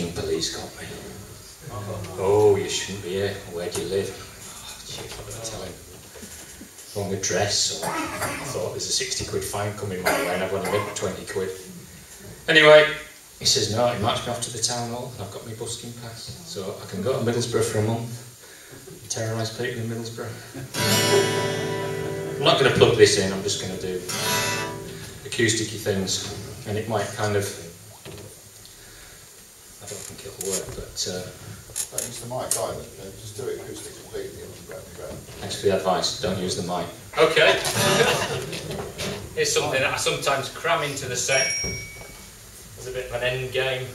busking police got me. Oh, you shouldn't be here. Where do you live? Oh, shit, what did I tell him? Wrong address. So I thought there's a 60 quid fine coming my way and I've only made 20 quid. Anyway, he says, no, he marched me off to the town hall and I've got my busking pass. So I can go to Middlesbrough for a month and terrorise people in Middlesbrough. I'm not going to plug this in, I'm just going to do acousticy things and it might kind of don't think it'll work but uh, Don't use the mic either, just do it acoustic completely and grab the ground. thanks for the advice. Don't use the mic. Okay. Here's something that I sometimes cram into the set. As a bit of an end game